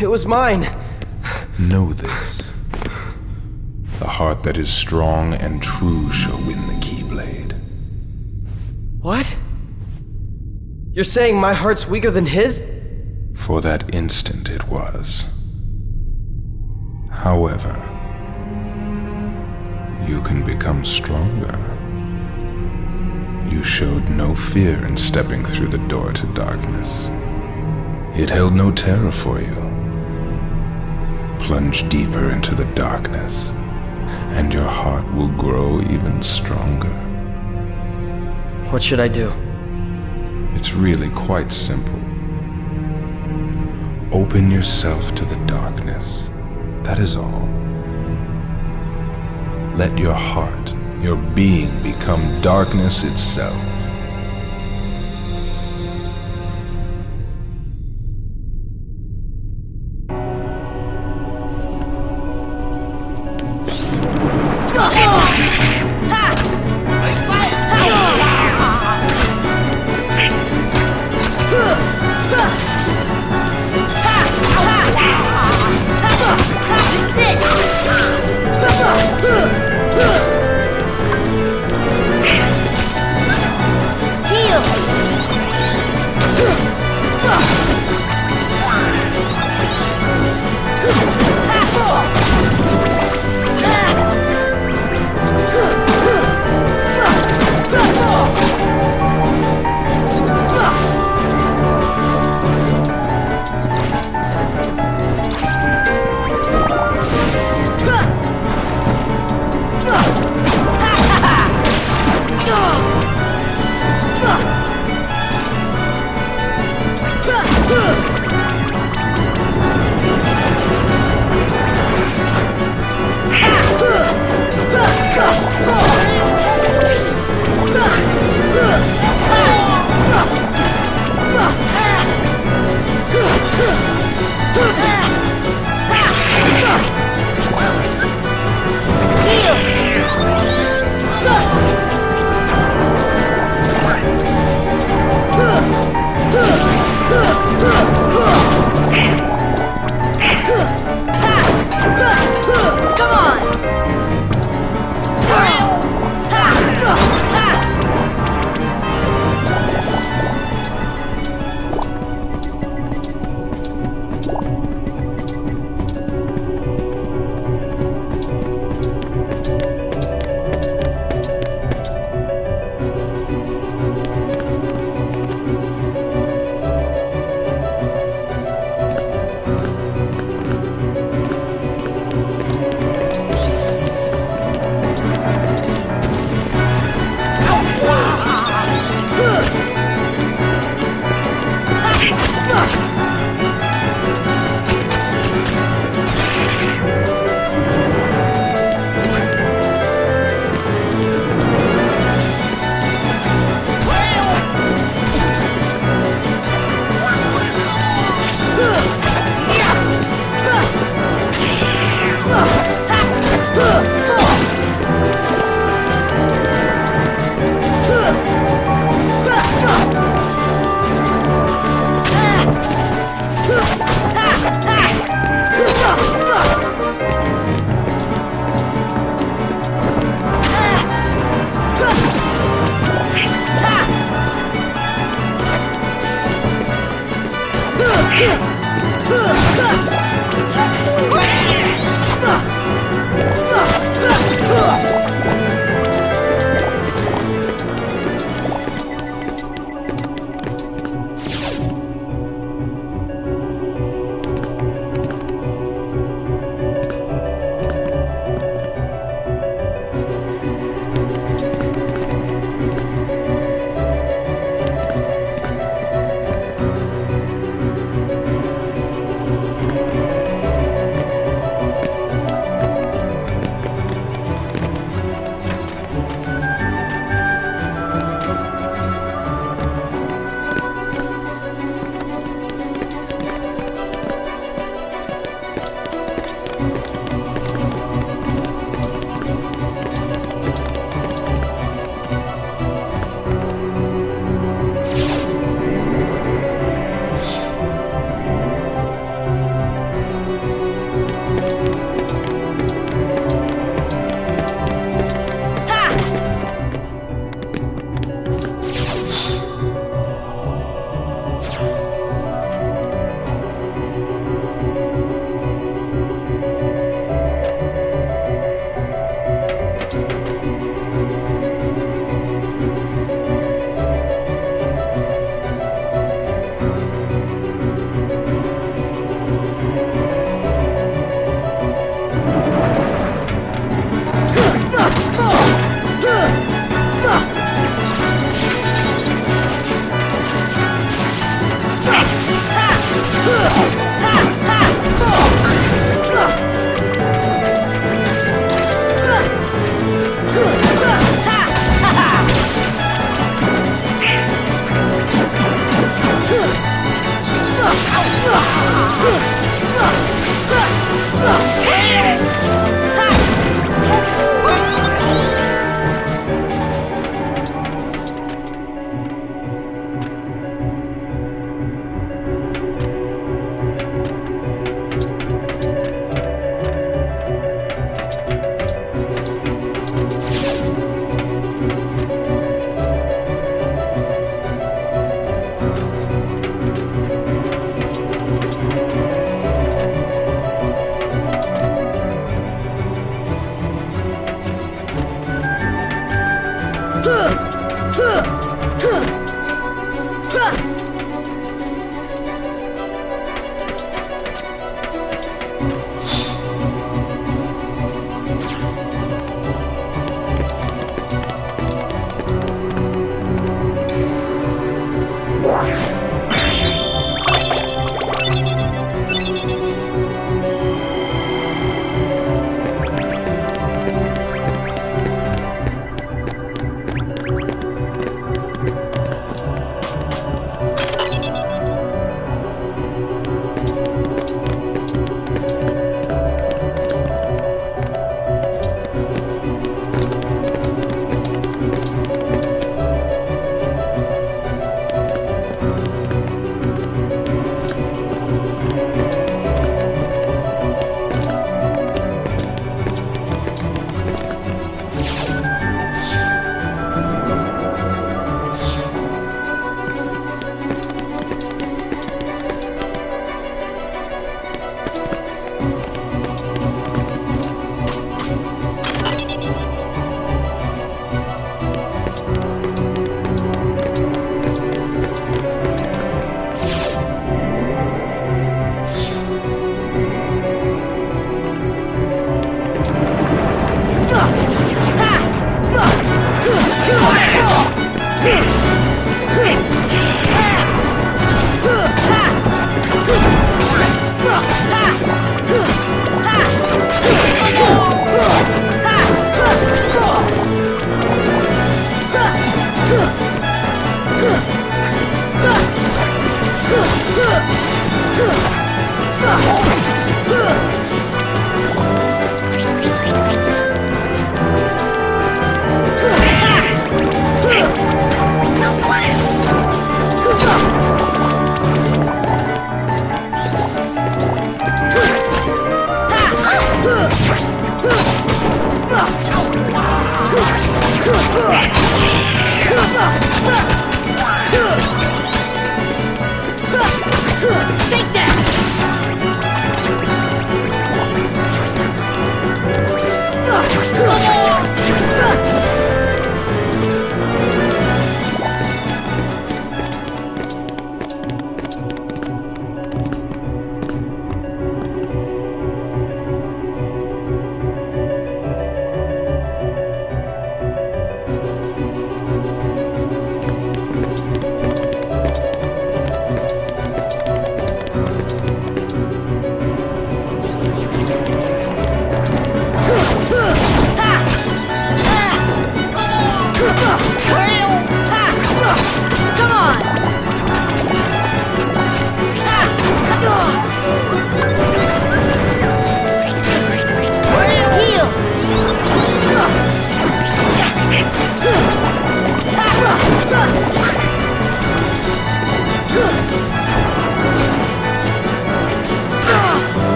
It was mine. Know this. The heart that is strong and true shall win the Keyblade. What? You're saying my heart's weaker than his? For that instant it was. However, you can become stronger. You showed no fear in stepping through the door to darkness. It held no terror for you. Plunge deeper into the darkness, and your heart will grow even stronger. What should I do? It's really quite simple. Open yourself to the darkness. That is all. Let your heart, your being, become darkness itself.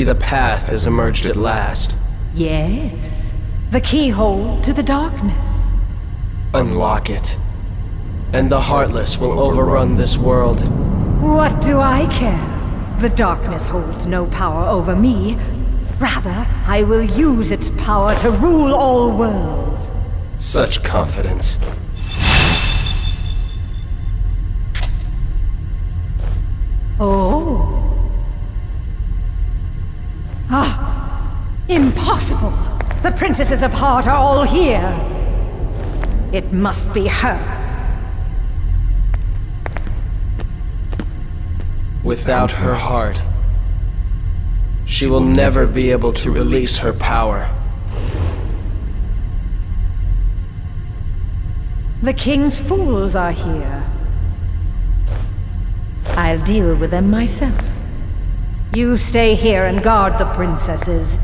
See the path has emerged at last. Yes. The keyhole to the darkness. Unlock it. And the Heartless will overrun this world. What do I care? The darkness holds no power over me. Rather, I will use its power to rule all worlds. Such confidence. Princesses of Heart are all here. It must be her. Without her heart, she will never be able to release her power. The king's fools are here. I'll deal with them myself. You stay here and guard the princesses.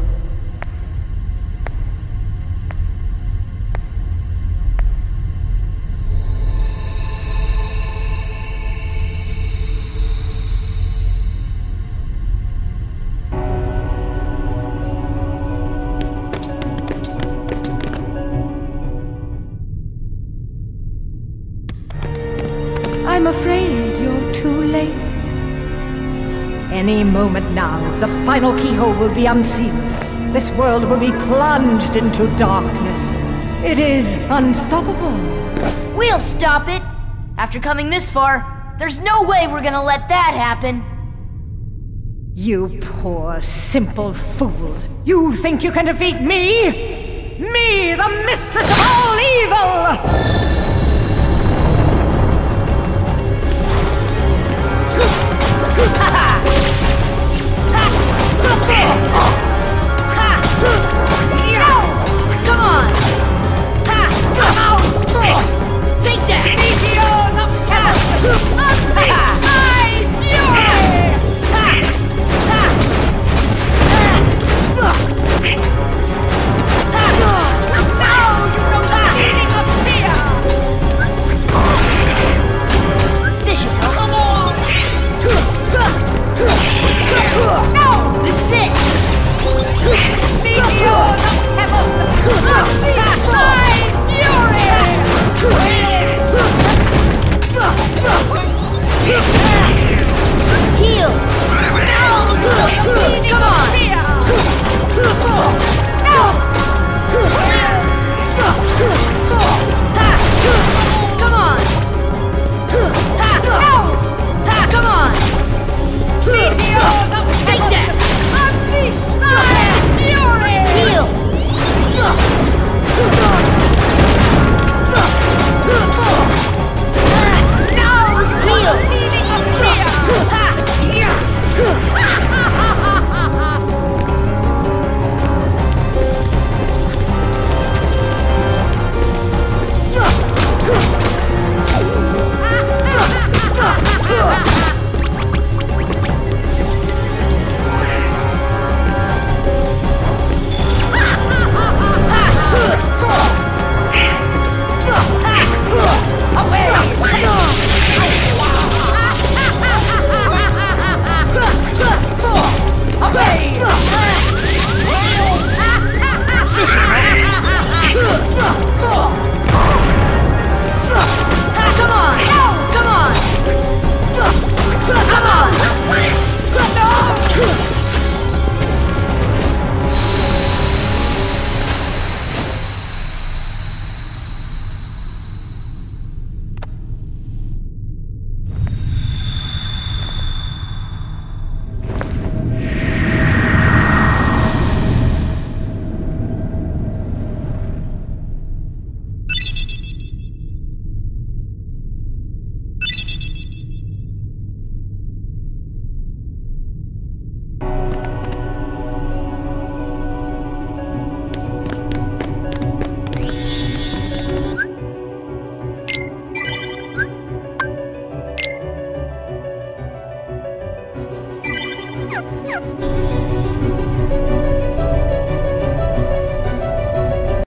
Will be unseen. This world will be plunged into darkness. It is unstoppable. We'll stop it. After coming this far, there's no way we're gonna let that happen. You poor, simple fools. You think you can defeat me? Me, the mistress of all evil!